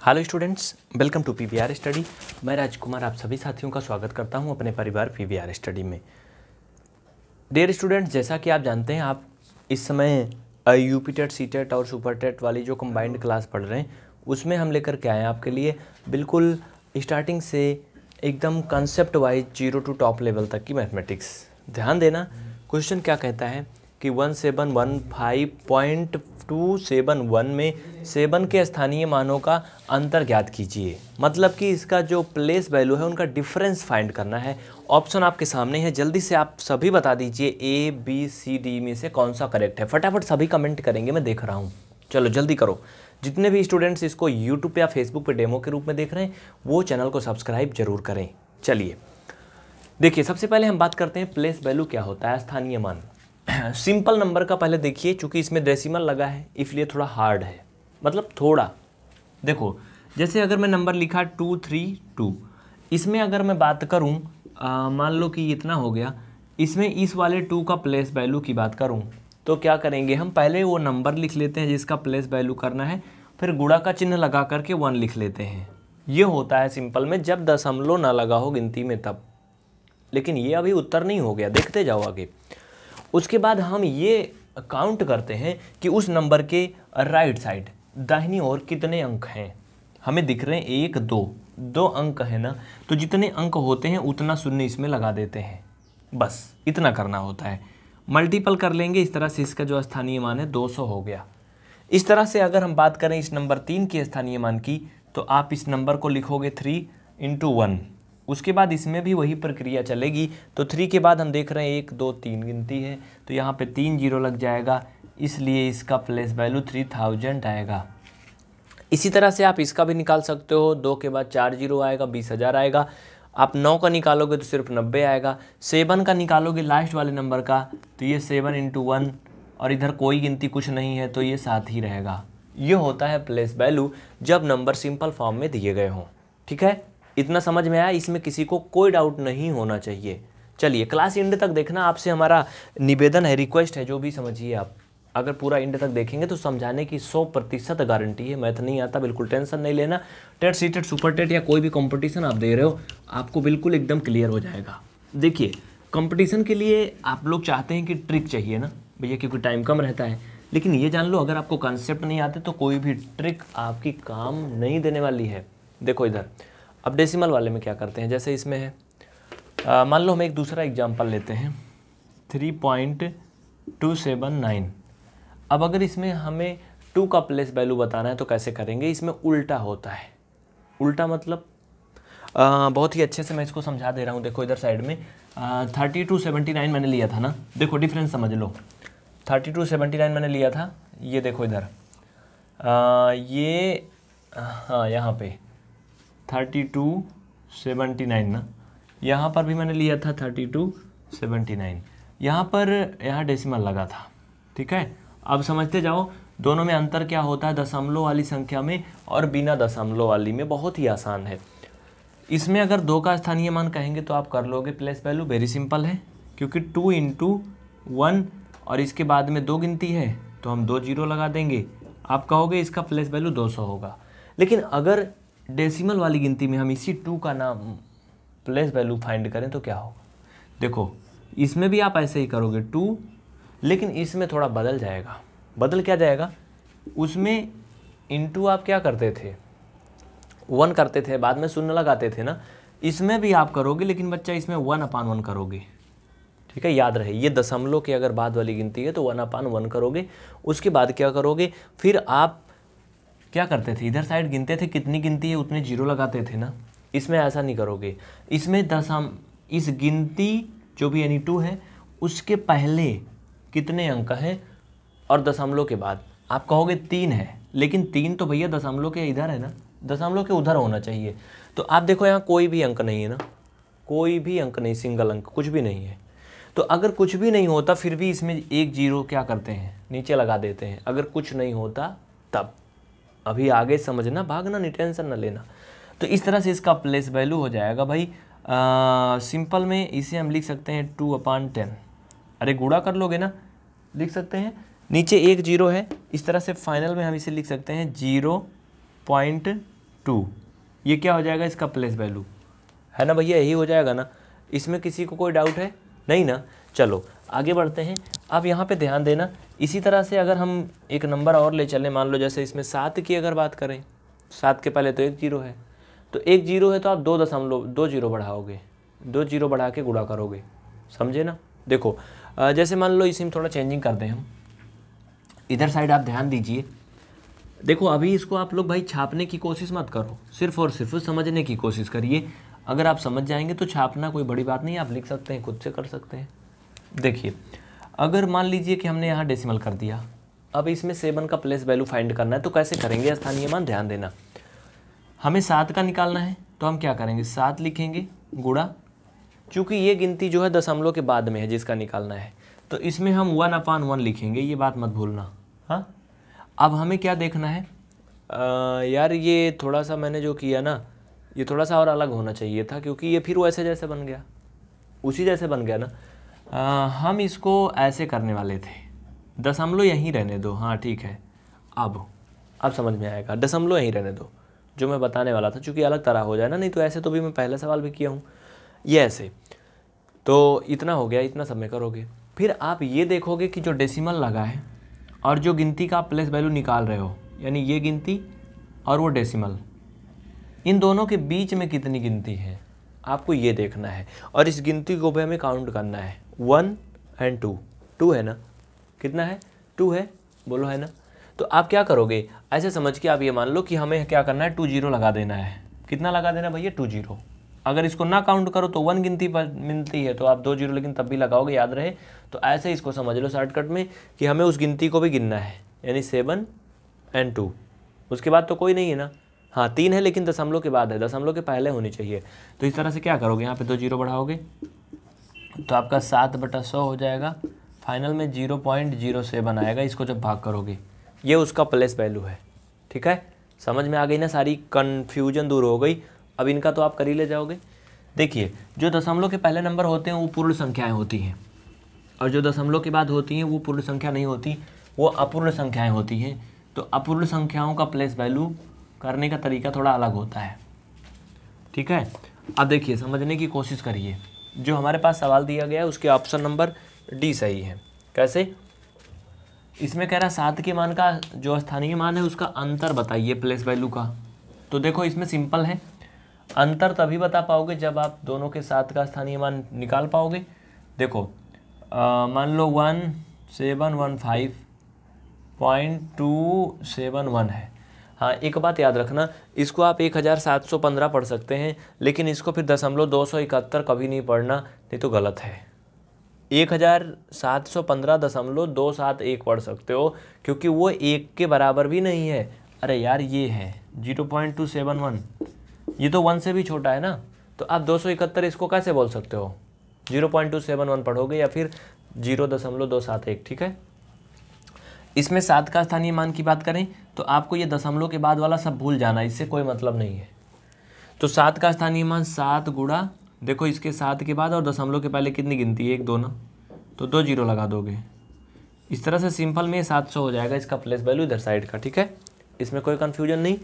Hello students welcome to PVR study मैं राजकुमार, आप सभी साथियों का स्वागत करता हूँ अपने परिवार पीवीआर स्टडी में। डेयर स्टूडेंट्स जैसा कि आप जानते हैं, आप इस समय यूपी टेट सी टेट और सुपर टेट वाली जो कंबाइंड क्लास पढ़ रहे हैं, उसमें हम लेकर के आए हैं आपके लिए बिल्कुल स्टार्टिंग से एकदम concept wise zero to top level तक की मैथमेटिक्स ध्यान देना क्वेश्चन क्या कहता है कि one seven one five point two seven one में सेवन के स्थानीय मानों का अंतर ज्ञात कीजिए। मतलब कि इसका जो प्लेस वैल्यू है, उनका डिफरेंस फाइंड करना है। ऑप्शन आपके सामने है, जल्दी से आप सभी बता दीजिए ए बी सी डी में से कौन सा करेक्ट है। फटाफट सभी कमेंट करेंगे, मैं देख रहा हूँ। चलो, जल्दी करो। जितने भी स्टूडेंट्स इसको यूट्यूब या फेसबुक पर डेमो के रूप में देख रहे हैं, वो चैनल को सब्सक्राइब ज़रूर करें। चलिए। देखिए, सबसे पहले हम बात करते हैं प्लेस वैल्यू क्या होता है, स्थानीय मान। सिंपल नंबर का पहले देखिए, चूँकि इसमें डेसिमल लगा है, इसलिए थोड़ा हार्ड है। मतलब थोड़ा। देखो, जैसे अगर मैं नंबर लिखा टू थ्री टू इसमें अगर मैं बात करूँ मान लो कि इतना हो गया, इसमें इस वाले टू का प्लेस वैल्यू की बात करूँ तो क्या करेंगे हम? पहले वो नंबर लिख लेते हैं जिसका प्लेस वैल्यू करना है, फिर गुड़ा का चिन्ह लगा करके वन लिख लेते हैं। ये होता है सिंपल में, जब दशमलव ना लगा हो गिनती में तब। लेकिन ये अभी उत्तर नहीं हो गया, देखते जाओ आगे। उसके बाद हम ये काउंट करते हैं कि उस नंबर के राइट साइड दाहिनी ओर कितने अंक हैं? हमें दिख रहे हैं एक, दो। दो अंक है ना? तो जितने अंक होते हैं, उतना शून्य इसमें लगा देते हैं। बस, इतना करना होता है। मल्टीपल कर लेंगे, इस तरह से इसका जो स्थानीय मान है 200 हो गया। इस तरह से अगर हम बात करें इस नंबर तीन के स्थानीय मान की तो आप इस नंबर को लिखोगे थ्री इंटू वन उसके बाद इसमें भी वही प्रक्रिया चलेगी। तो थ्री के बाद हम देख रहे हैं, एक, दो, तीन गिनती है। तो यहाँ पे तीन ज़ीरो लग जाएगा, इसलिए इसका प्लेस वैल्यू थ्री थाउज़ेंड आएगा। इसी तरह से आप इसका भी निकाल सकते हो। दो के बाद चार ज़ीरो आएगा, बीस हज़ार आएगा। आप नौ का निकालोगे तो सिर्फ़ नब्बे आएगा। सेवन का निकालोगे लास्ट वाले नंबर का तो ये सेवन इंटू वन और इधर कोई गिनती कुछ नहीं है तो ये साथ ही रहेगा। ये होता है प्लेस वैल्यू जब नंबर सिंपल फॉर्म में दिए गए हों। ठीक है? इतना समझ में आया, इसमें किसी को कोई डाउट नहीं होना चाहिए। चलिए क्लास इंड तक देखना, आपसे हमारा निवेदन है रिक्वेस्ट है, जो भी समझिए आप। अगर पूरा इंड तक देखेंगे तो समझाने की सौ प्रतिशत गारंटी है। मैथ नहीं आता, बिल्कुल टेंशन नहीं लेना। TET C TET super TET या कोई भी कंपटीशन आप दे रहे हो, आपको बिल्कुल एकदम क्लियर हो जाएगा। देखिए कंपटीशन के लिए आप लोग चाहते हैं कि ट्रिक चाहिए ना, भैया, क्योंकि टाइम कम रहता है। लेकिन ये जान लो, अगर आपको कॉन्सेप्ट नहीं आते तो कोई भी ट्रिक आपकी काम नहीं देने वाली है। देखो इधर अब डेसिमल वाले में क्या करते हैं? जैसे इसमें है मान लो हम एक दूसरा एग्ज़ाम्पल लेते हैं। Three point two seven nine अब अगर इसमें हमें टू का प्लेस वैल्यू बताना है तो कैसे करेंगे? इसमें उल्टा होता है। उल्टा मतलब आ, बहुत ही अच्छे से मैं इसको समझा दे रहा हूँ। देखो इधर साइड में थर्टी टू सेवेंटी नाइन मैंने लिया था ना? देखो डिफरेंस समझ लो। थर्टी टू सेवेंटी नाइन मैंने लिया था। ये देखो इधर। आ, ये हाँ यहाँ पे। थर्टी टू सेवेंटी नाइन ना? यहाँ पर भी मैंने लिया था थर्टी टू सेवेंटी नाइन। यहाँ पर यहाँ डेसिमल लगा था, ठीक है? अब समझते जाओ, दोनों में अंतर क्या होता है? दशमलव वाली संख्या में और बिना दशमलव वाली में बहुत ही आसान है। इसमें अगर दो का स्थानीय मान कहेंगे तो आप कर लोगे प्लेस वैल्यू। वेरी सिंपल है, क्योंकि टू इंटू वन और इसके बाद में दो गिनती है तो हम दो ज़ीरो लगा देंगे। आप कहोगे इसका प्लेस वैल्यू दो सौ होगा। लेकिन अगर डेसिमल वाली गिनती में हम इसी टू का नाम प्लेस वैल्यू फाइंड करें तो क्या होगा? देखो, इसमें भी आप ऐसे ही करोगे टू, लेकिन इसमें थोड़ा बदल जाएगा। बदल क्या जाएगा? उसमें इनटू आप क्या करते थे? वन करते थे, बाद में शून्य लगाते थे ना? इसमें भी आप करोगे, लेकिन बच्चा इसमें वन अपान वन करोगे। ठीक है, याद रहे, ये दशमलव की अगर बाद वाली गिनती है तो वन अपान वन करोगे। उसके बाद क्या करोगे? फिर आप क्या करते थे? इधर साइड गिनते थे, कितनी गिनती है, उतने ज़ीरो लगाते थे ना। इसमें ऐसा नहीं करोगे। इसमें दशम इस गिनती जो भी यानी टू है, उसके पहले कितने अंक हैं और दशमलव के बाद? आप कहोगे तीन है, लेकिन तीन तो भैया दशमलव के इधर है ना। दशमलव के उधर होना चाहिए। तो आप देखो यहाँ कोई भी अंक नहीं है ना। कोई भी अंक नहीं सिंगल अंक, कुछ भी नहीं है। तो अगर कुछ भी नहीं होता, फिर भी इसमें एक ज़ीरो क्या करते हैं? नीचे लगा देते हैं। अगर कुछ नहीं होता, तब। अभी आगे समझना भागना नहीं टेंशन ना लेना। तो इस तरह से इसका प्लेस वैल्यू हो जाएगा। भाई आ, सिंपल में इसे हम लिख सकते हैं टू अपान टेन अरे गुड़ा कर लोगे ना? लिख सकते हैं। नीचे एक ज़ीरो है। इस तरह से फाइनल में हम इसे लिख सकते हैं ज़ीरो पॉइंट टू ये क्या हो जाएगा इसका प्लेस वैल्यू है ना भैया यही हो जाएगा ना। इसमें किसी को कोई डाउट है? नहीं ना? चलो आगे बढ़ते हैं। अब यहाँ पे ध्यान देना, इसी तरह से अगर हम एक नंबर और ले चलें, मान लो जैसे इसमें सात की अगर बात करें, सात के पहले तो एक ज़ीरो है। तो एक ज़ीरो है तो आप दो दशमलव, दो ज़ीरो बढ़ाओगे, दो ज़ीरो बढ़ा के गुड़ा करोगे। समझे ना? देखो जैसे मान लो इसी में थोड़ा चेंजिंग कर दें हम। इधर साइड आप ध्यान दीजिए। देखो, अभी इसको आप लोग भाई छापने की कोशिश मत करो। सिर्फ़ और सिर्फ़ समझने की कोशिश करिए। अगर आप समझ जाएँगे तो छापना कोई बड़ी बात नहीं, आप लिख सकते हैं, खुद से कर सकते हैं। देखिए अगर मान लीजिए कि हमने यहाँ डेसिमल कर दिया अब इसमें सेवन का प्लेस वैल्यू फाइंड करना है तो कैसे करेंगे स्थानीय मान? ध्यान देना। हमें सात का निकालना है तो हम क्या करेंगे? सात लिखेंगे गुड़ा चूँकि ये गिनती जो है दशमलव के बाद में है जिसका निकालना है। तो इसमें हम वन अपान वन लिखेंगे ये बात मत भूलना। हाँ? अब हमें क्या देखना है? आ, यार ये थोड़ा सा मैंने जो किया ना ये थोड़ा सा और अलग होना चाहिए था क्योंकि ये फिर वैसे जैसे बन गया। उसी जैसे बन गया ना। आ, हम इसको ऐसे करने वाले थे। दशमलव यहीं रहने दो। हाँ ठीक है। अब अब समझ में आएगा। दशमलव यहीं रहने दो जो मैं बताने वाला था चूँकि अलग तरह हो जाए ना नहीं तो ऐसे तो भी मैं पहले सवाल भी किया हूँ। ये ऐसे। तो इतना हो गया इतना समय करोगे। फिर आप ये देखोगे कि जो डेसिमल लगा है और जो गिनती का प्लेस वैल्यू निकाल रहे हो यानी ये गिनती और वो डेसिमल इन दोनों के बीच में कितनी गिनती है? आपको ये देखना है। और इस गिनती को भी हमें काउंट करना है। वन एंड टू टू है ना? कितना है? टू है? बोलो, है ना? तो आप क्या करोगे? ऐसे समझ के आप ये मान लो कि हमें क्या करना है? टू ज़ीरो लगा देना है। कितना लगा देना भैया? Two zero. अगर इसको ना काउंट करो तो वन गिनती पर मिलती है तो आप दो ज़ीरो, लेकिन तब भी लगाओगे, याद रहे। तो ऐसे इसको समझ लो शॉर्टकट में कि हमें उस गिनती को भी गिनना है, यानी सेवन एंड टू। उसके बाद तो कोई नहीं है ना? हाँ तीन है, लेकिन दशमलव के बाद है। दशमलव के पहले होनी चाहिए। तो इस तरह से क्या करोगे? यहाँ पे दो ज़ीरो बढ़ाओगे। तो आपका सात बटा सौ हो जाएगा। फाइनल में ज़ीरो पॉइंट ज़ीरो सेवन आएगा, इसको जब भाग करोगे। ये उसका प्लेस वैल्यू है, ठीक है? समझ में आ गई ना सारी? कन्फ्यूज़न दूर हो गई। अब इनका तो आप कर ही ले जाओगे। देखिए, जो दशमलव के पहले नंबर होते हैं, वो पूर्ण संख्याएँ होती हैं। और जो दशमलव के बाद होती हैं, वो पूर्ण संख्या नहीं होती। वो अपूर्ण संख्याएँ होती हैं। तो अपूर्ण संख्याओं का प्लेस वैल्यू करने का तरीका थोड़ा अलग होता है। ठीक है? अब देखिए, समझने की कोशिश करिए। जो हमारे पास सवाल दिया गया है, उसके ऑप्शन नंबर डी सही है। कैसे? इसमें कह रहा है, सात के मान का जो स्थानीय मान है, उसका अंतर बताइए प्लेस वैल्यू का। तो देखो, इसमें सिंपल है। अंतर तभी बता पाओगे जब आप दोनों के साथ का स्थानीय मान निकाल पाओगे। देखो मान लो one seven one five point two seven one है। हाँ एक बात याद रखना, इसको आप एक हज़ार सात सौ पंद्रह पढ़ सकते हैं, लेकिन इसको फिर दशमलव दो सौ इकहत्तर कभी नहीं पढ़ना, नहीं तो गलत है। एक हज़ार सात सौ पंद्रह दशमलव दो सात एक पढ़ सकते हो, क्योंकि वो एक के बराबर भी नहीं है। अरे यार, ये है, zero point two seven one. ये तो वन से भी छोटा है ना तो आप दो सौ इकहत्तर इसको कैसे बोल सकते हो? Zero point two seven one पढ़ोगे या फिर ज़ीरो दशमलव दो सात एक, ठीक है? इसमें सात का स्थानीय मान की बात करें तो आपको ये दशमलव के बाद वाला सब भूल जाना, इससे कोई मतलब नहीं है। तो सात का स्थानीय मान सात गुड़ा देखो इसके सात के बाद और दशमलव के पहले कितनी गिनती है, एक, दो ना? तो दो ज़ीरो लगा दोगे। इस तरह से सिंपल में सात सौ हो जाएगा, इसका प्लेस वैल्यू इधर साइड का, ठीक है? इसमें कोई कन्फ्यूज़न नहीं।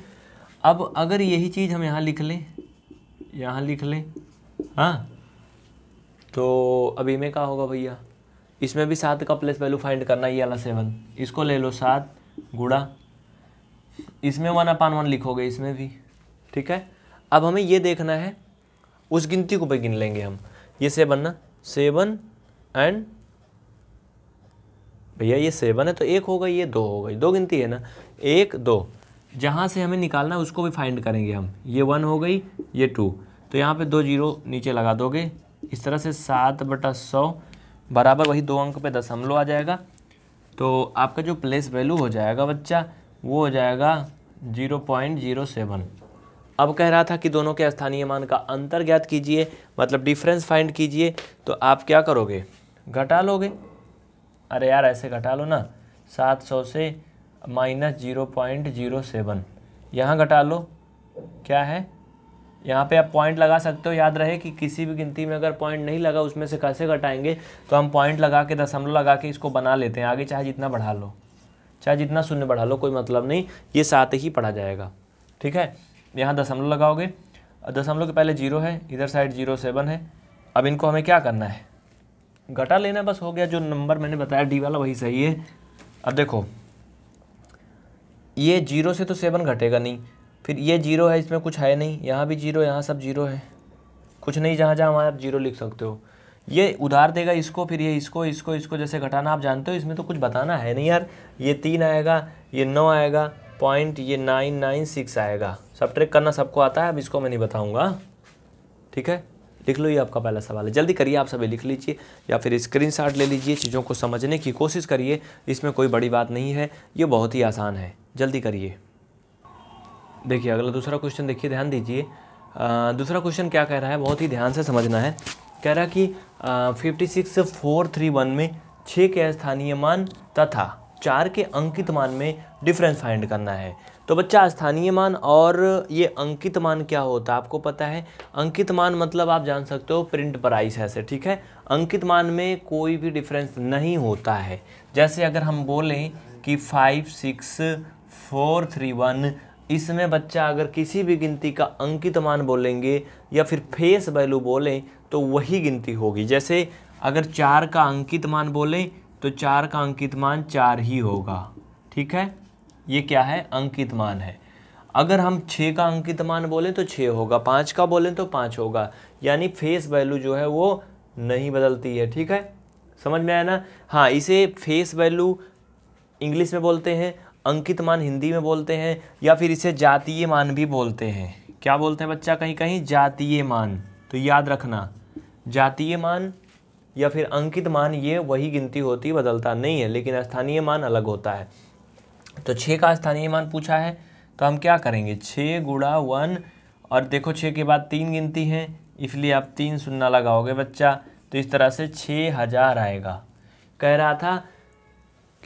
अब अगर यही चीज़ हम यहाँ लिख लें, यहाँ लिख लें हाँ? तो अभी में क्या होगा भैया? इसमें भी सात का प्लेस वैल्यू फाइंड करना ये वाला सेवन इसको ले लो सात गुड़ा इसमें वन अपान वन लिखोगे, इसमें भी। ठीक है? अब हमें ये देखना है, उस गिनती को भी गिन लेंगे हम। ये सेवन ना? सेवन एंड भैया ये सेवन है तो एक हो गई, ये दो हो गई। दो गिनती है ना? एक, दो। जहाँ से हमें निकालना है, उसको भी फाइंड करेंगे हम। ये वन हो गई, ये टू तो यहाँ पे दो ज़ीरो नीचे लगा दोगे। इस तरह से सात बटा सौ बराबर वही दो अंक पे दशमलव आ जाएगा। तो आपका जो प्लेस वैल्यू हो जाएगा बच्चा, वो हो जाएगा ज़ीरो पॉइंट ज़ीरो सेवन अब कह रहा था कि दोनों के स्थानीय मान का अंतर ज्ञात कीजिए मतलब डिफरेंस फाइंड कीजिए तो आप क्या करोगे? घटा लोगे। अरे यार, ऐसे घटा लो ना। सात सौ से minus zero point zero seven यहाँ घटा लो। क्या है? यहाँ पे आप पॉइंट लगा सकते हो। याद रहे कि किसी भी गिनती में अगर पॉइंट नहीं लगा, उसमें से कैसे घटाएँगे तो हम पॉइंट लगा के, दशमलव लगा के इसको बना लेते हैं। आगे चाहे जितना बढ़ा लो, चाहे जितना शून्य बढ़ा लो, कोई मतलब नहीं। ये साथ ही पढ़ा जाएगा। ठीक है? यहाँ दशमलव लगाओगे। दशमलव के पहले ज़ीरो है, इधर साइड ज़ीरो सेवन है। अब इनको हमें क्या करना है? घटा लेना बस, हो गया जो नंबर मैंने बताया डी वाला वही सही है। अब देखो, ये ज़ीरो से तो सेवन घटेगा नहीं। फिर ये ज़ीरो है, इसमें कुछ है नहीं। यहाँ भी ज़ीरो, यहाँ सब ज़ीरो है। कुछ नहीं, जहाँ जहाँ वहाँ आप ज़ीरो लिख सकते हो। ये उधार देगा इसको, फिर ये इसको इसको इसको जैसे घटाना आप जानते हो, इसमें तो कुछ बताना है नहीं यार। ये तीन आएगा, ये नौ आएगा पॉइंट ये नाइन नाइन सिक्स आएगा। सब ट्रेक करना सबको आता है, अब इसको मैं नहीं बताऊँगा। ठीक है? लिख लो ये आपका पहला सवाल है। जल्दी करिए, आप सभी लिख लीजिए, या फिर स्क्रीन ले लीजिए, चीज़ों को समझने की कोशिश करिए। इसमें कोई बड़ी बात नहीं है, ये बहुत ही आसान है। जल्दी करिए। देखिए, अगला दूसरा क्वेश्चन देखिए, ध्यान दीजिए। दूसरा क्वेश्चन क्या कह रहा है? बहुत ही ध्यान से समझना है। कह रहा कि fifty six four three one में छः के स्थानीय मान तथा चार के अंकित मान में डिफरेंस फाइंड करना है। तो बच्चा, स्थानीय मान और ये अंकित मान क्या होता है? आपको पता है, अंकित मान मतलब आप जान सकते हो प्रिंट प्राइस ऐसे, ठीक है? अंकित मान में कोई भी डिफरेंस नहीं होता है। जैसे अगर हम बोलें कि five six four three one इसमें बच्चा अगर किसी भी गिनती का अंकित मान बोलेंगे या फिर फेस वैल्यू बोलें तो वही गिनती होगी। जैसे अगर चार का अंकित मान बोलें तो चार का अंकित मान चार ही होगा। ठीक है? ये क्या है? अंकित मान है। अगर हम छः का अंकित मान बोलें तो छः होगा। पाँच का बोलें तो पाँच होगा। यानी फेस वैल्यू जो है, वो नहीं बदलती है। ठीक है? समझ में आया ना? हाँ इसे फेस वैल्यू इंग्लिश में बोलते हैं। अंकित मान हिंदी में बोलते हैं या फिर इसे जातीय मान भी बोलते हैं। क्या बोलते हैं बच्चा कहीं कहीं? जातीय मान तो याद रखना जातीय मान या फिर अंकित मान ये वही गिनती होती, बदलता नहीं है, लेकिन स्थानीय मान अलग होता है। तो छः का स्थानीय मान पूछा है तो हम क्या करेंगे? छः गुड़ा वन, और देखो छः के बाद तीन गिनती हैं, इसलिए आप तीन सुनना लगाओगे बच्चा तो इस तरह से छः हज़ार आएगा। कह रहा था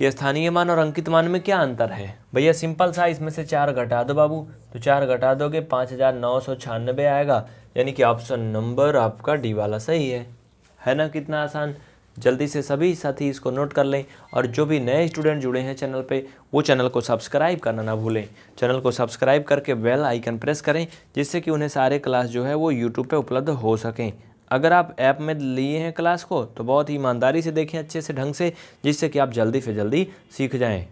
कि स्थानीय मान और अंकित मान में क्या अंतर है? भैया, सिंपल सा, इसमें से चार घटा दो बाबू। तो चार घटा दोगे, पाँच हज़ार नौ सौ छियानबे आएगा। यानी कि ऑप्शन नंबर आपका डी वाला सही है। है ना कितना आसान? जल्दी से सभी साथी इसको नोट कर लें और जो भी नए स्टूडेंट जुड़े हैं चैनल पे, वो चैनल को सब्सक्राइब करना ना भूलें। चैनल को सब्सक्राइब करके बेल आइकन प्रेस करें, जिससे कि उन्हें सारे क्लास जो है वो यूट्यूब पे उपलब्ध हो सकें। अगर आप ऐप में लिए हैं क्लास को तो बहुत ही ईमानदारी से देखें, अच्छे से ढंग से, जिससे कि आप जल्दी से जल्दी सीख जाएँ।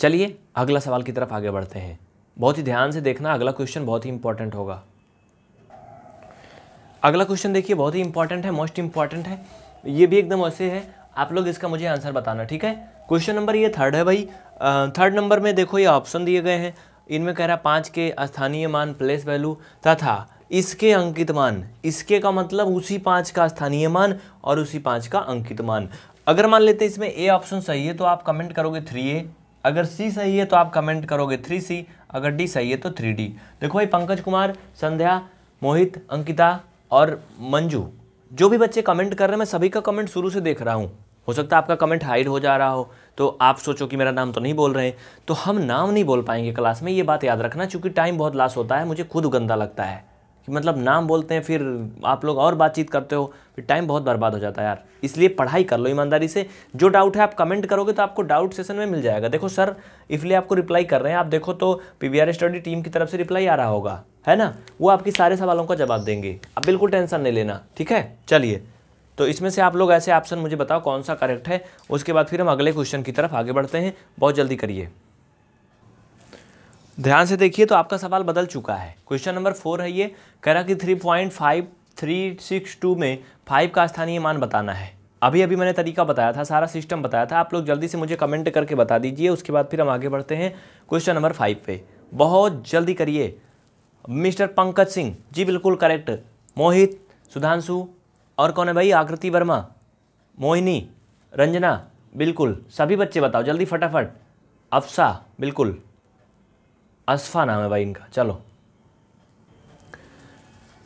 चलिए, अगला सवाल की तरफ़ आगे बढ़ते हैं। बहुत ही ध्यान से देखना, अगला क्वेश्चन बहुत ही इंपॉर्टेंट होगा। अगला क्वेश्चन देखिए, बहुत ही इंपॉर्टेंट है मोस्ट इंपॉर्टेंट है। ये भी एकदम वैसे है, आप लोग इसका मुझे आंसर बताना, ठीक है? क्वेश्चन नंबर ये थर्ड है भाई। थर्ड नंबर में देखो, ये ऑप्शन दिए गए हैं। इनमें कह रहा है, पाँच के स्थानीय मान प्लेस वैल्यू तथा इसके अंकित मान। इसके का मतलब उसी पाँच का स्थानीय मान और उसी पाँच का अंकित मान। अगर मान लेते हैं इसमें ए ऑप्शन सही है तो आप कमेंट करोगे थ्री ए अगर सी सही है तो आप कमेंट करोगे थ्री सी अगर डी सही है तो थ्री डी देखो भाई, पंकज कुमार, संध्या, मोहित, अंकिता और मंजू। जो भी बच्चे कमेंट कर रहे हैं, मैं सभी का कमेंट शुरू से देख रहा हूँ। हो सकता है आपका कमेंट हाइड हो जा रहा हो। तो आप सोचो कि मेरा नाम तो नहीं बोल रहे हैं। तो हम नाम नहीं बोल पाएँगे क्लास में, ये बात याद रखना, क्योंकि टाइम बहुत लॉस होता है, मुझे खुद गंदा लगता है। कि मतलब नाम बोलते हैं, फिर आप लोग और बातचीत करते हो, फिर टाइम बहुत बर्बाद हो जाता है यार। इसलिए पढ़ाई कर लो ईमानदारी से। जो डाउट है आप कमेंट करोगे तो आपको डाउट सेशन में मिल जाएगा। देखो सर इसलिए आपको रिप्लाई कर रहे हैं। आप देखो तो पीवीआर स्टडी टीम की तरफ़ से रिप्लाई आ रहा होगा, है ना? वो आपके सारे सवालों का जवाब देंगे। आप बिल्कुल टेंशन नहीं लेना, ठीक है? चलिए। तो इसमें से आप लोग ऐसे ऑप्शन मुझे बताओ कौन सा करेक्ट है। उसके बाद फिर हम अगले क्वेश्चन की तरफ़ आगे बढ़ते हैं। बहुत जल्दी करिए। ध्यान से देखिए तो आपका सवाल बदल चुका है। क्वेश्चन नंबर फोर है ये। कह रहा कि three point five three six two में फाइव का स्थानीय मान बताना है। अभी अभी मैंने तरीका बताया था, सारा सिस्टम बताया था। आप लोग जल्दी से मुझे कमेंट करके बता दीजिए, उसके बाद फिर हम आगे बढ़ते हैं क्वेश्चन नंबर फाइव पे। बहुत जल्दी करिए। मिस्टर पंकज सिंह, जी बिल्कुल करेक्ट मोहित, सुधांशु, और कौन है भाई? आकृति वर्मा, मोहिनी, रंजना, बिल्कुल। सभी बच्चे बताओ, जल्दी फटाफट। अफसा, बिल्कुल। असफा नाम है भाई इनका। चलो।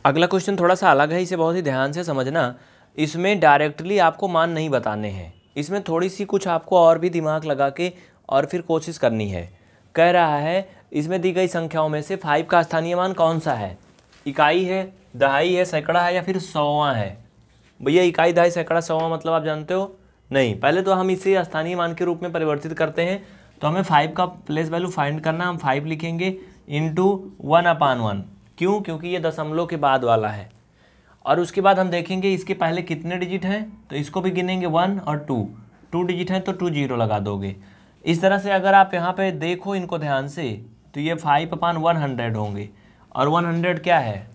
अगला क्वेश्चन थोड़ा सा अलग है, इसे बहुत ही ध्यान से समझना। इसमें डायरेक्टली आपको मान नहीं बताने हैं। इसमें थोड़ी सी कुछ आपको और भी दिमाग लगा के और फिर कोशिश करनी है। कह रहा है, इसमें दी गई संख्याओं में से फाइव का स्थानीय मान कौन सा है? इकाई है, दहाई है, सैकड़ा है या फिर सौवा है? भैया, इकाई, दहाई, सैकड़ा, सौवा मतलब आप जानते हो? नहीं, पहले तो हम इसे स्थानीय मान के रूप में परिवर्तित करते हैं। तो हमें फाइव का प्लेस वैल्यू फाइंड करना हम फाइव लिखेंगे इंटू वन अपान वन क्यों? क्योंकि ये दशमलव के बाद वाला है। और उसके बाद हम देखेंगे इसके पहले कितने डिजिट हैं? तो इसको भी गिनेंगे वन और टू टू डिजिट हैं तो टू ज़ीरो लगा दोगे। इस तरह से अगर आप यहाँ पे देखो इनको ध्यान से तो ये फाइव अपान वन हंड्रेड होंगे। और वन हंड्रेड क्या है?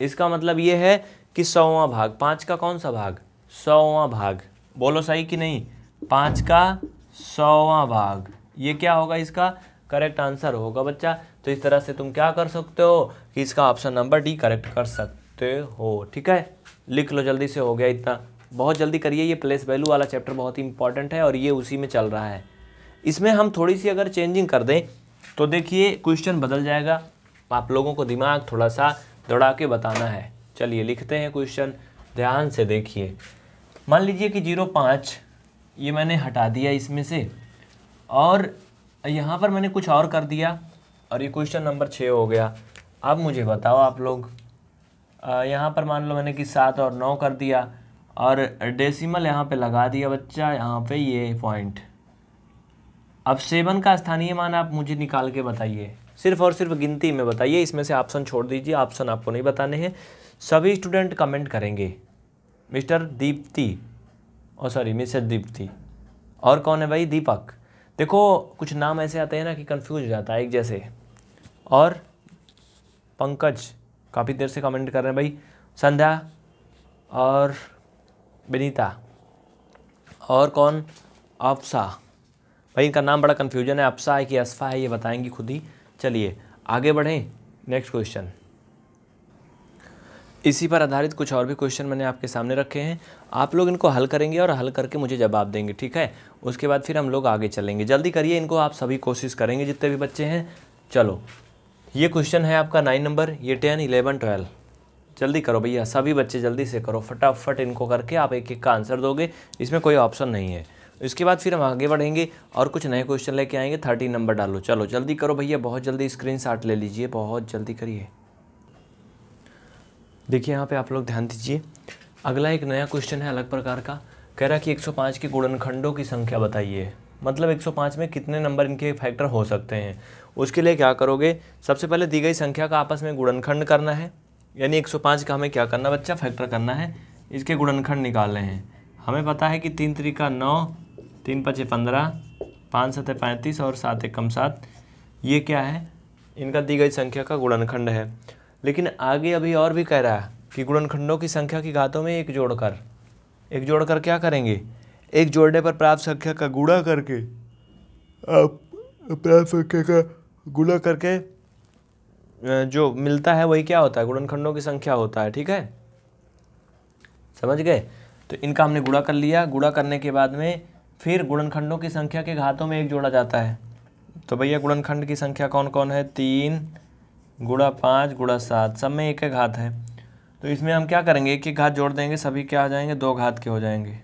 इसका मतलब ये है कि सौवा भाग। पाँच का कौन सा भाग? सौवा भाग। बोलो सही कि नहीं? पाँच का सौवा भाग। ये क्या होगा इसका? करेक्ट आंसर होगा बच्चा। तो इस तरह से तुम क्या कर सकते हो कि इसका ऑप्शन नंबर डी करेक्ट कर सकते हो, ठीक है? लिख लो जल्दी से, हो गया इतना। बहुत जल्दी करिए, ये प्लेस वैल्यू वाला चैप्टर बहुत ही इंपॉर्टेंट है और ये उसी में चल रहा है। इसमें हम थोड़ी सी अगर चेंजिंग कर दें तो देखिए क्वेश्चन बदल जाएगा। आप लोगों को दिमाग थोड़ा सा दौड़ा के बताना है। चलिए लिखते हैं क्वेश्चन ध्यान से देखिए। मान लीजिए कि ज़ीरो पाँच, ये मैंने हटा दिया इसमें से। और यहाँ पर मैंने कुछ और कर दिया और ये क्वेश्चन नंबर छः हो गया। अब मुझे बताओ आप लोग यहाँ पर मान लो मैंने कि सात और नौ कर दिया और डेसिमल यहाँ पे लगा दिया बच्चा, यहाँ पे ये पॉइंट अब सेवन का स्थानीय मान आप मुझे निकाल के बताइए। सिर्फ़ और सिर्फ़ गिनती में बताइए, इसमें से ऑप्शन छोड़ दीजिए ऑप्शन आपको नहीं बताने हैं। सभी स्टूडेंट कमेंट करेंगे। मिस्टर दीप्ति और सॉरी मिसेज दीप्ति। और कौन है भाई? दीपक। देखो, कुछ नाम ऐसे आते हैं ना कि कंफ्यूज हो जाता है एक जैसे। और पंकज काफ़ी देर से कमेंट कर रहे हैं, भाई, संध्या और विनीता और कौन? अफसा भाई, इनका नाम बड़ा कन्फ्यूज़न है अफसा है कि असफा है, ये बताएँगी खुद ही। चलिए, आगे बढ़ें नेक्स्ट क्वेश्चन इसी पर आधारित कुछ और भी क्वेश्चन मैंने आपके सामने रखे हैं। आप लोग इनको हल करेंगे और हल करके मुझे जवाब देंगे, ठीक है? उसके बाद फिर हम लोग आगे चलेंगे। जल्दी करिए इनको, आप सभी कोशिश करेंगे, जितने भी बच्चे हैं। चलो, ये क्वेश्चन है आपका नाइन नंबर ये टेन इलेवन ट्वेल्व जल्दी करो भैया, सभी बच्चे जल्दी से करो। फटाफट इनको करके आप एक एक का आंसर दोगे, इसमें कोई ऑप्शन नहीं है। इसके बाद फिर हम आगे बढ़ेंगे और कुछ नए क्वेश्चन लेके आएँगे थर्टी नंबर डालो। चलो, जल्दी करो भैया, बहुत जल्दी स्क्रीन ले लीजिए, बहुत जल्दी करिए। देखिए, यहाँ पे आप लोग ध्यान दीजिए। अगला एक नया क्वेश्चन है अलग प्रकार का। कह रहा कि 105 के गुणनखंडों की संख्या बताइए। मतलब 105 में कितने नंबर इनके फैक्टर हो सकते हैं? उसके लिए क्या करोगे? सबसे पहले दी गई संख्या का आपस में गुणनखंड करना है। यानी 105 का हमें क्या करना बच्चा? फैक्टर करना है। इसके गुणनखंड निकालने हैं। हमें पता है कि तीन तरीका नौ, तीन पचे पंद्रह, पाँच सतह पैंतीस और सात एक कम सात, ये क्या है? इनका दी गई संख्या का गुणनखंड है। लेकिन आगे अभी और भी कह रहा है कि गुणनखंडों की संख्या की घातों में एक जोड़कर एक जोड़कर क्या करेंगे? एक जोड़ने पर प्राप्त संख्या का गुणा करके। आप प्राप्त संख्या का गुणा करके जो मिलता है वही क्या होता है? गुणनखंडों की संख्या होता है, ठीक है? समझ गए? तो इनका हमने गुणा कर लिया। गुणा करने के बाद में फिर गुणनखंडों की संख्या के घातों में एक जोड़ा जाता है। तो भैया, गुणनखंड की संख्या कौन कौन है? तीन गुड़ा पाँच गुड़ा सात सब में एक एक घात है। तो इसमें हम क्या करेंगे? एक एक घात जोड़ देंगे सभी क्या आ जाएँगे? दो घात के हो जाएँगे।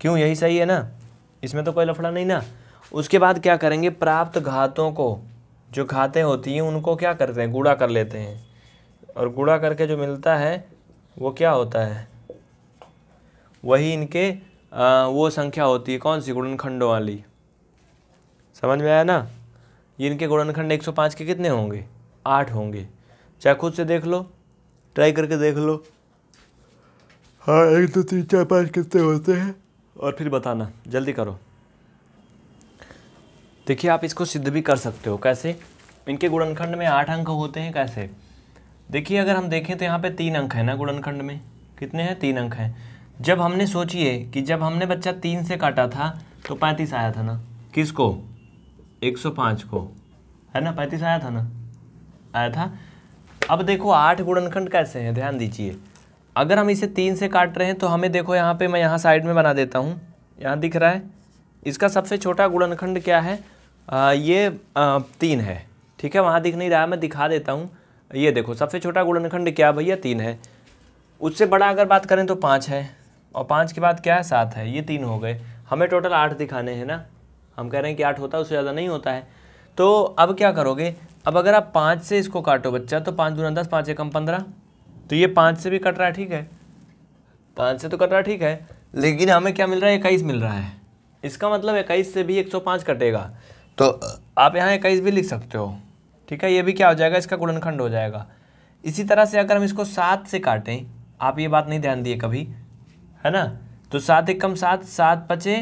क्यों? यही सही है ना? इसमें तो कोई लफड़ा नहीं ना। उसके बाद क्या करेंगे? प्राप्त घातों को जो घातें होती हैं उनको क्या करते हैं? गुड़ा कर लेते हैं। और गुड़ा करके जो मिलता है वो क्या होता है? वही इनके आ, वो संख्या होती है। कौन सी? गुणनखंडों वाली। समझ में आया ना? इनके गुणनखंड 105 के कितने होंगे? आठ होंगे। चाहे खुद से देख लो ट्राई करके देख लो। हाँ एक दो तीन चार पाँच कितने होते हैं? और फिर बताना जल्दी करो। देखिए आप इसको सिद्ध भी कर सकते हो। कैसे? इनके गुणनखंड में आठ अंक होते हैं कैसे? देखिए अगर हम देखें तो यहाँ पे तीन अंक है ना गुणनखंड में। कितने हैं? तीन अंक हैं। जब हमने सोचिए कि जब हमने बच्चा तीन से काटा था तो पैंतीस आया था ना। किसको? 105 को। है ना? पैंतीस आया था ना? आया था? अब देखो आठ गुणनखंड कैसे हैं? ध्यान दीजिए। अगर हम इसे तीन से काट रहे हैं तो हमें देखो यहाँ पे मैं यहाँ साइड में बना देता हूँ। यहाँ दिख रहा है। इसका सबसे छोटा गुणनखंड क्या है? आ, ये आ, तीन है। ठीक है? वहाँ दिख नहीं रहा मैं दिखा देता हूँ। ये देखो सबसे छोटा गुणनखंड क्या भैया? तीन है। उससे बड़ा अगर बात करें तो पाँच है। और पाँच के बाद क्या है? सात है। ये तीन हो गए। हमें टोटल आठ दिखाने हैं ना? हम कह रहे हैं कि आठ होता है, उससे ज़्यादा नहीं होता है। तो अब क्या करोगे? अब अगर आप पाँच से इसको काटो बच्चा तो पाँच दूना दस, पाँच एकम पंद्रह। तो ये पाँच से भी कट रहा है, ठीक है? पाँच से तो कट रहा है, ठीक है। लेकिन हमें क्या मिल रहा है? इक्कीस मिल रहा है। इसका मतलब इक्कीस से भी एक सौ पाँच कटेगा। तो आप यहाँ इक्कीस भी लिख सकते हो, ठीक है? ये भी क्या हो जाएगा? इसका गुणनखंड हो जाएगा। इसी तरह से अगर हम इसको सात से काटें, आप ये बात नहीं ध्यान दिए कभी, है ना? तो सात एक कम सात सात पचे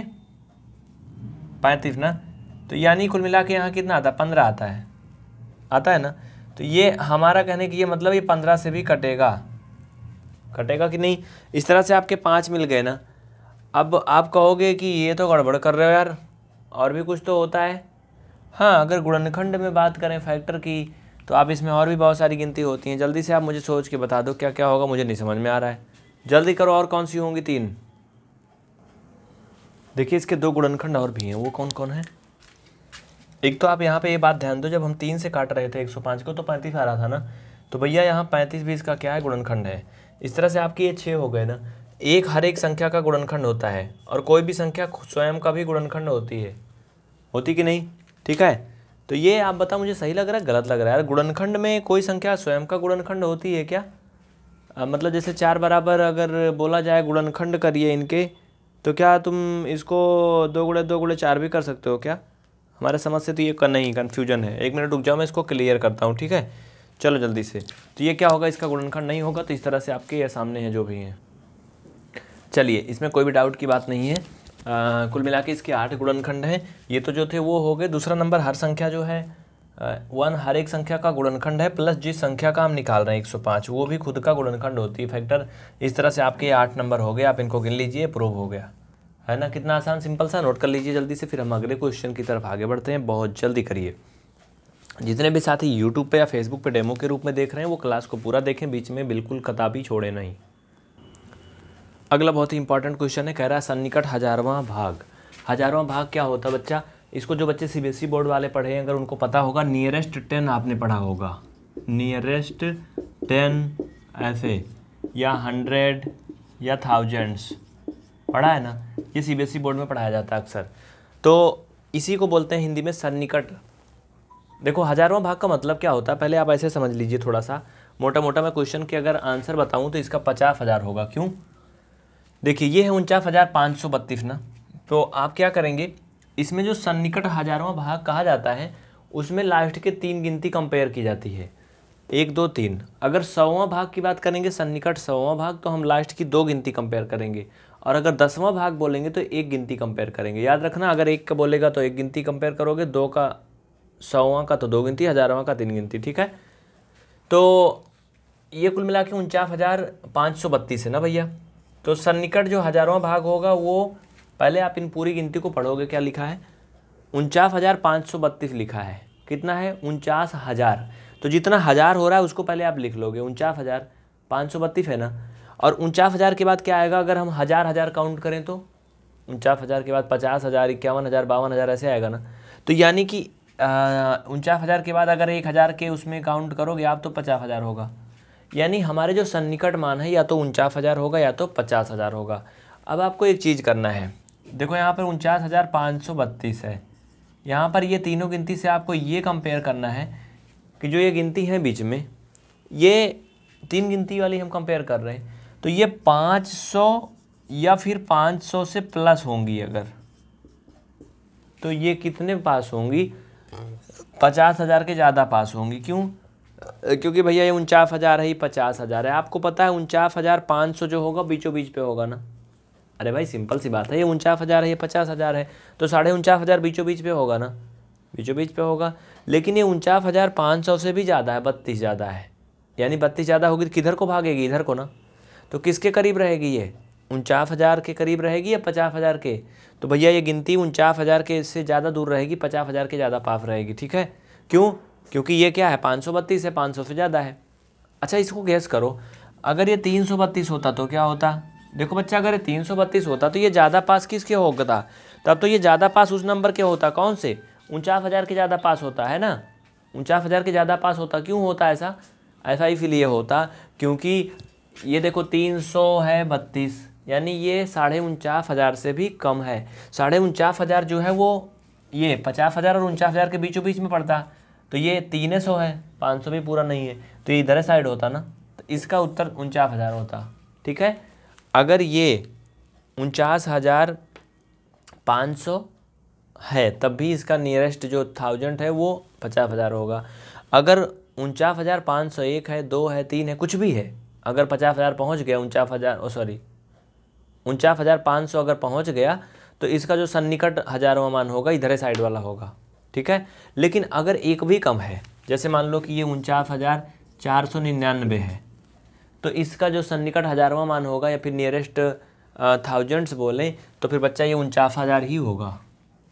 पैंतीस ना? तो यानी कुल मिला के यहाँ कितना आता? है पंद्रह आता है। आता है ना? तो ये हमारा कहने की ये मतलब ये पंद्रह से भी कटेगा। कटेगा कि नहीं? इस तरह से आपके पाँच मिल गए ना। अब आप कहोगे कि ये तो गड़बड़ कर रहे हो यार। और भी कुछ तो होता है। हाँ अगर गुणनखंड में बात करें फैक्टर की तो आप इसमें और भी बहुत सारी गिनती होती हैं। जल्दी से आप मुझे सोच के बता दो क्या क्या होगा? मुझे नहीं समझ में आ रहा है। जल्दी करो, और कौन सी होंगी? तीन। देखिए इसके दो गुणनखंड और भी हैं। वो कौन कौन है? एक तो आप यहाँ पे ये बात ध्यान दो जब हम तीन से काट रहे थे 105 को तो पैंतीस आ रहा था ना? तो भैया यहाँ पैंतीस भी इसका क्या है गुणनखंड है? इस तरह से आपके ये छः हो गए ना? एक हर एक संख्या का गुणनखंड होता है और कोई भी संख्या स्वयं का भी गुणनखंड होती है। होती कि नहीं? ठीक है? तो ये आप बताओ मुझे सही लग रहा है गलत लग रहा है? यार गुणनखंड में कोई संख्या स्वयं का गुणनखंड होती है क्या? आ, मतलब जैसे चार बराबर अगर बोला जाए गुणनखंड करिए इनके तो क्या तुम इसको दो गुड़े दो गुड़े चार भी कर सकते हो क्या? हमारे समझ से तो ये नहीं कन्फ्यूज़न है। एक मिनट रुक जाओ मैं इसको क्लियर करता हूँ ठीक है? चलो जल्दी से। तो ये क्या होगा? इसका गुणनखंड नहीं होगा तो इस तरह से आपके ये सामने हैं जो भी हैं। चलिए इसमें कोई भी डाउट की बात नहीं है। आ, कुल मिला के इसके आठ गुणनखंड हैं। ये तो जो थे वो हो गए। दूसरा नंबर हर संख्या जो है वन हर एक संख्या का गुणनखंड है, प्लस जिस संख्या का हम निकाल रहे हैं 105 वो भी खुद का गुणनखंड होती है, फैक्टर। इस तरह से आपके आठ नंबर हो गए, आप इनको गिन लीजिए, प्रूव हो गया। है ना? कितना आसान, सिंपल सा, नोट कर लीजिए जल्दी से, फिर हम अगले क्वेश्चन की तरफ़ आगे बढ़ते हैं, बहुत जल्दी करिए। जितने भी साथी यूट्यूब पे या फेसबुक पे डेमो के रूप में देख रहे हैं, वो क्लास को पूरा देखें, बीच में बिल्कुल कताबी छोड़े नहीं। अगला बहुत ही इंपॉर्टेंट क्वेश्चन है, कह रहा है, सन्निकट हजारवां भाग। हजारवां भाग क्या होता है बच्चा? इसको जो बच्चे सीबीएसई बोर्ड वाले पढ़े हैं, अगर उनको पता होगा नियरेस्ट टेन आपने पढ़ा होगा। नियरेस्ट टेन ऐसे, या हंड्रेड या थाउजेंड्स पढ़ा है ना? ये सीबीएसई बोर्ड में पढ़ाया जाता है अक्सर। तो इसी को बोलते हैं हिंदी में सन्निकट। देखो हजारवा भाग का मतलब क्या होता है? पहले आप ऐसे समझ लीजिए थोड़ा सा मोटा मोटा मैं क्वेश्चन के अगर आंसर बताऊँ तो इसका पचास हज़ार होगा। क्यों? देखिए, ये है उनचास हज़ार पाँच सौ बत्तीस ना? तो आप क्या करेंगे? इसमें जो सन्निकट हजारवा भाग कहा जाता है, उसमें लास्ट के तीन गिनती कंपेयर की जाती है। एक, दो, तीन। अगर सौवां भाग की बात करेंगे, सन्निकट सौवां भाग तो हम लास्ट की दो गिनती कंपेयर करेंगे। और अगर दसवां भाग बोलेंगे तो एक गिनती कंपेयर करेंगे। याद रखना, अगर एक का बोलेगा तो एक गिनती कंपेयर करोगे। दो का सौवां का तो दो गिनती हजारवां का, तीन गिनती, ठीक है? तो ये कुल मिला के उनचास हज़ार पाँच सौ बत्तीस है ना भैया? तो सन्निकट जो हजारवां भाग होगा, वो पहले आप इन पूरी गिनती को पढ़ोगे, क्या लिखा है? उनचास हज़ार पाँच सौ बत्तीस लिखा है। कितना है? उनचास हज़ार। तो जितना हज़ार हो रहा है, उसको पहले आप लिख लोगे। उनचास हज़ार पाँच सौ बत्तीस है ना? और उनचास हज़ार के बाद क्या आएगा? अगर हम हज़ार हज़ार काउंट करें तो? उनचास हज़ार के बाद पचास हज़ार, इक्यावन हज़ार, बावन हज़ार, ऐसे आएगा ना? तो यानी कि उनचास हज़ार के बाद अगर एक हज़ार के उसमें काउंट करोगे, आप तो पचास हज़ार होगा। यानी हमारे जो सन्निकट मान है, या तो उनचास हज़ार होगा, या तो पचास हज़ार होगा। अब आपको एक चीज़ करना है। देखो यहाँ पर उनचास हज़ार पाँच सौ बत्तीस है। यहाँ पर ये तीनों गिनती से आपको ये कंपेयर करना है कि जो ये गिनती है बीच में, ये तीन गिनती वाली हम कंपेयर कर रहे हैं तो ये पाँच सौ या फिर पाँच सौ से प्लस होंगी अगर तो ये कितने पास होंगी? पचास हज़ार के ज़्यादा पास होंगी। क्यों? क्योंकि भैया ये उनचास हज़ार है ही पचास हज़ार है। आपको पता है उनचास हज़ार पाँच सौ जो होगा, बीचों बीच पे होगा ना। अरे भाई सिंपल सी बात है, ये उनचास हज़ार है, ये पचास हज़ार है तो साढ़े उनचास हज़ार बीचों बीच पे होगा ना? बीचों बीच पे होगा। लेकिन ये उनचास हज़ार पाँच सौ से भी ज़्यादा है, बत्तीस ज़्यादा है। यानी बत्तीस ज़्यादा होगी तो किधर को भागेगी? इधर को ना? तो किसके करीब रहेगी ये? उनचास हज़ार के करीब रहेगी या पचास हज़ार के? तो भैया, ये गिनती उनचास हज़ार के इससे ज़्यादा दूर रहेगी, पचास हज़ार के ज़्यादा पास रहेगी, ठीक है? क्यों? क्योंकि ये क्या है, पाँच सौ बत्तीस है, पाँच सौ से ज़्यादा है। अच्छा इसको गैस करो। अगर ये तीन सौ बत्तीस होता तो क्या होता? देखो बच्चा, अगर तीन सौ बत्तीस होता तो ये ज़्यादा पास किसके होता तब तो ये ज़्यादा पास उस नंबर के होता, कौन से? उनचास हज़ार के ज़्यादा पास होता, है ना? उनचास हज़ार के ज़्यादा पास होता, क्यों होता ऐसा? ऐसा इसीलिए होता क्योंकि ये देखो तीन सौ है बत्तीस, यानी ये साढ़े उनचास हज़ार से भी कम है। साढ़े उनचास हज़ार जो है वो ये पचास हज़ार और उनचास हज़ार के बीचों बीच में पड़ता तो ये तीन सौ है, पाँच सौ भी पूरा नहीं है तो ये इधर साइड होता ना? तो इसका उत्तर उनचास हज़ार होता, ठीक है? अगर ये उनचास हज़ार पाँच सौ है, तब भी इसका नियरेस्ट जो थाउज़ेंड है, वो पचास हज़ार होगा। अगर उनचास हज़ार पाँच सौ एक है, दो है, तीन है, कुछ भी है, अगर पचास हज़ार पहुँच गया, उनचास हज़ार, ओ सॉरी उनचास हज़ार पाँच सौ अगर पहुँच गया तो इसका जो सन्निकट हज़ारवा मान होगा, इधर साइड वाला होगा, ठीक है? लेकिन अगर एक भी कम है, जैसे मान लो कि ये उनचास हज़ार चार सौ निन्यानवे है तो इसका जो सन्निकट हज़ारवा मान होगा या फिर नियरेस्ट थाउजेंड्स बोलें तो फिर बच्चा ये उनचास हज़ार ही होगा।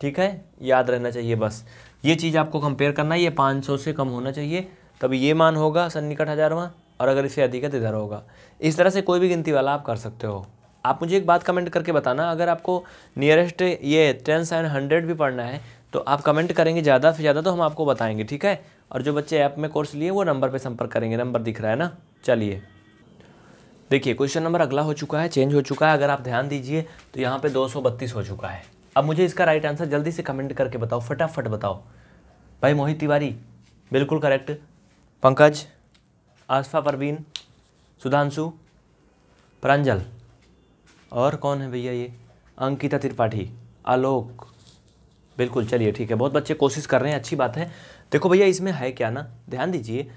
ठीक है? याद रहना चाहिए बस। ये चीज़ आपको कंपेयर करना है ये पाँच सौ से कम होना चाहिए। तब ये मान होगा सन्निकट हज़ारवा, और अगर इससे अधिक है तो इधर होगा। इस तरह से कोई भी गिनती वाला आप कर सकते हो। आप मुझे एक बात कमेंट करके बताना, अगर आपको नियरेस्ट ये टेन सेवन हंड्रेड भी पढ़ना है तो आप कमेंट करेंगे ज़्यादा से ज़्यादा तो हम आपको बताएँगे। ठीक है? और जो बच्चे ऐप में कोर्स लिए, वो नंबर पे संपर्क करेंगे। नंबर दिख रहा है ना? चलिए। देखिए, क्वेश्चन नंबर अगला हो चुका है, चेंज हो चुका है, अगर आप ध्यान दीजिए तो यहाँ पे दो सौ बत्तीस हो चुका है। अब मुझे इसका राइट आंसर जल्दी से कमेंट करके बताओ, फटाफट बताओ। भाई मोहित तिवारी, बिल्कुल करेक्ट पंकज, आसफा परवीन, सुधांशु, प्रांजल। और कौन है भैया ये? अंकिता त्रिपाठी, आलोक। बिल्कुल, चलिए ठीक है, बहुत बच्चे कोशिश कर रहे हैं, अच्छी बात है। देखो भैया, इसमें है क्या ना? ध्यान दीजिए,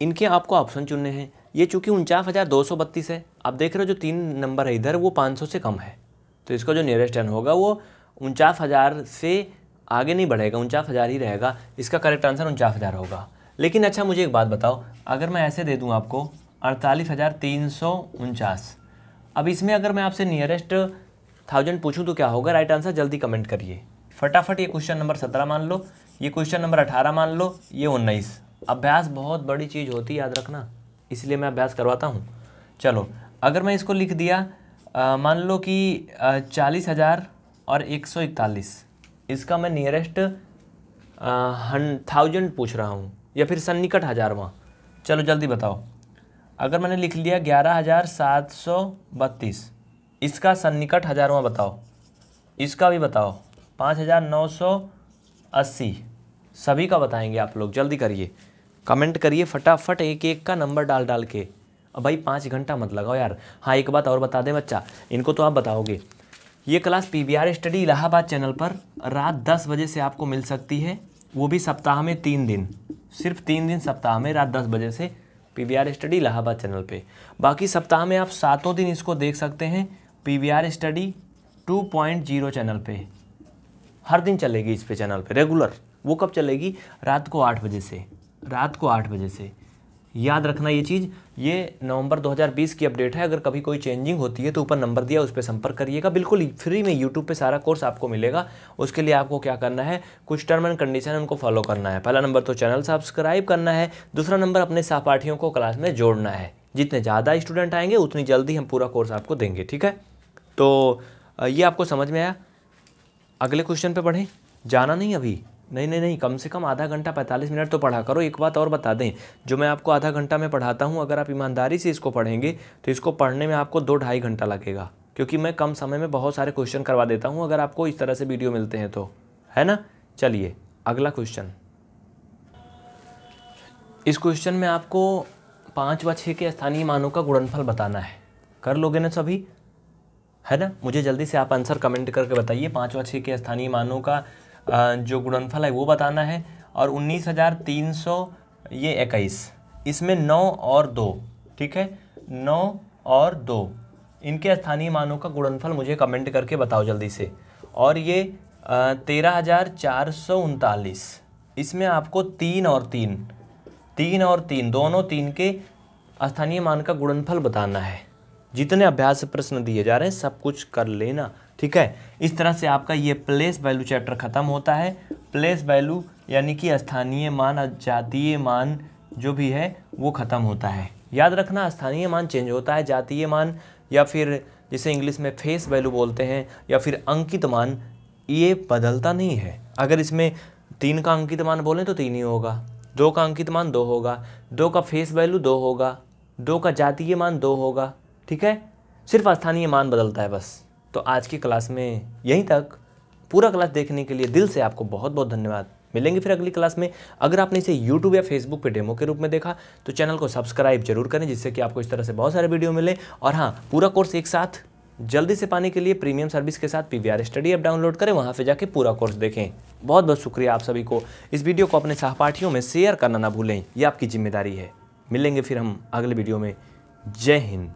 इनके आपको ऑप्शन चुनने हैं। ये चूँकि उनचास हज़ार दो सौ बत्तीस है, आप देख रहे हो जो तीन नंबर है, इधर वो पाँच सौ से कम है। तो इसका जो नियरेस्ट एन होगा वो उनचास हज़ार से आगे नहीं बढ़ेगा, उनचास हज़ार ही रहेगा। इसका करेक्ट आंसर उनचास हज़ार होगा। लेकिन अच्छा मुझे एक बात बताओ, अगर मैं ऐसे दे दूँ आपको, अड़तालीस हज़ार तीन सौ उनचास। अब इसमें अगर मैं आपसे नियरेस्ट थाउज़ेंड पूछूँ तो क्या होगा? राइट आंसर जल्दी कमेंट करिए। फटाफट ये क्वेश्चन नंबर सत्रह मान लो, ये क्वेश्चन नंबर अठारह मान लो, ये उन्नीस। अभ्यास बहुत बड़ी चीज़ होती है, याद रखना। इसलिए मैं अभ्यास करवाता हूँ। चलो, अगर मैं इसको लिख दिया मान लो कि चालीस हज़ार और एक सौ इकतालीस, इसका मैं नियरेस्ट हन थाउज़ेंड पूछ रहा हूँ, या फिर सन्निकट हज़ारवा चलो, जल्दी बताओ। अगर मैंने लिख लिया ग्यारह हज़ार सात सौ बत्तीस, इसका सन्निकट हज़ारवा बताओ। इसका भी बताओ, पाँच हज़ार नौ सौ अस्सी। सभी का बताएँगे आप लोग, जल्दी करिए। कमेंट करिए फटाफट एक एक का नंबर डाल डाल के। अब भाई पाँच घंटा मत लगाओ यार। हाँ एक बात और बता दें बच्चा, इनको तो आप बताओगे। ये class P B R study Allahabad channel पर रात दस बजे से आपको मिल सकती है। वो भी सप्ताह में तीन दिन। सिर्फ़ तीन दिन सप्ताह में रात दस बजे से P V R study Allahabad channel पे। बाकी सप्ताह में आप सातों दिन इसको देख सकते हैं P V R study two point zero channel पे। हर दिन चलेगी इस पे चैनल पे, रेगुलर। वो कब चलेगी? रात को आठ बजे से। रात को आठ बजे से। याद रखना ये चीज़, ये नवंबर 2020 की अपडेट है। अगर कभी कोई चेंजिंग होती है तो ऊपर नंबर दिया, उस पर संपर्क करिएगा। बिल्कुल फ्री में यूट्यूब पे सारा कोर्स आपको मिलेगा। उसके लिए आपको क्या करना है, कुछ टर्म एंड कंडीशन उनको फॉलो करना है। पहला नंबर तो चैनल सब्सक्राइब करना है। दूसरा नंबर अपने सहपाठियों को क्लास में जोड़ना है। जितने ज़्यादा स्टूडेंट आएँगे, उतनी जल्दी हम पूरा कोर्स आपको देंगे, ठीक है? तो ये आपको समझ में आया? अगले क्वेश्चन पर पढ़ें जाना नहीं अभी? नहीं नहीं नहीं, कम से कम आधा घंटा पैंतालीस मिनट तो पढ़ा करो। एक बात और बता दें, जो मैं आपको आधा घंटा में पढ़ाता हूँ, अगर आप ईमानदारी से इसको पढ़ेंगे तो इसको पढ़ने में आपको दो ढाई घंटा लगेगा, क्योंकि मैं कम समय में बहुत सारे क्वेश्चन करवा देता हूँ, अगर आपको इस तरह से वीडियो मिलते हैं तो। है ना? चलिए, अगला क्वेश्चन। इस क्वेश्चन में आपको पाँच व छः के स्थानीय मानों का गुणनफल बताना है। कर लोगे ना सभी? है ना? मुझे जल्दी से आप आंसर कमेंट करके बताइए, पाँच व छः के स्थानीय मानों का जो गुणनफल है वो बताना है। और उन्नीस हज़ार तीन सौ, ये इक्कीस। इसमें नौ और दो, ठीक है? नौ और दो। इनके स्थानीय मानों का गुणनफल मुझे कमेंट करके बताओ जल्दी से। और ये तेरह हज़ार चार सौ उनतालीस। इसमें आपको तीन और तीन तीन और तीन, दोनों तीन के स्थानीय मान का गुणनफल बताना है। जितने अभ्यास प्रश्न दिए जा रहे हैं, सब कुछ कर लेना। ठीक है? इस तरह से आपका ये प्लेस वैल्यू चैप्टर ख़त्म होता है। प्लेस वैल्यू यानी कि स्थानीय मान, जातीय मान जो भी है, वो ख़त्म होता है। याद रखना, स्थानीय मान चेंज होता है, जातीय मान या फिर जिसे इंग्लिश में फेस वैल्यू बोलते हैं या फिर अंकित मान, ये बदलता नहीं है। अगर इसमें तीन का अंकित मान बोलें तो तीन ही होगा। दो का अंकित मान दो होगा। दो का फेस वैल्यू दो होगा। दो का जातीय मान दो होगा। ठीक है? सिर्फ़ स्थानीय मान बदलता है बस। तो आज की क्लास में यहीं तक। पूरा क्लास देखने के लिए दिल से आपको बहुत बहुत धन्यवाद। मिलेंगे फिर अगली क्लास में। अगर आपने इसे यूट्यूब या फेसबुक पे डेमो के रूप में देखा तो चैनल को सब्सक्राइब ज़रूर करें, जिससे कि आपको इस तरह से बहुत सारे वीडियो मिले। और हाँ पूरा कोर्स एक साथ। जल्दी से पाने के लिए प्रीमियम सर्विस के साथ पीवीआर स्टडी ऐप डाउनलोड करें, वहाँ पे जाके पूरा कोर्स देखें। बहुत बहुत शुक्रिया आप सभी को। इस वीडियो को अपने सहपाठियों में शेयर करना ना भूलें, ये आपकी ज़िम्मेदारी है। मिलेंगे फिर हम अगले वीडियो में। जय हिंद।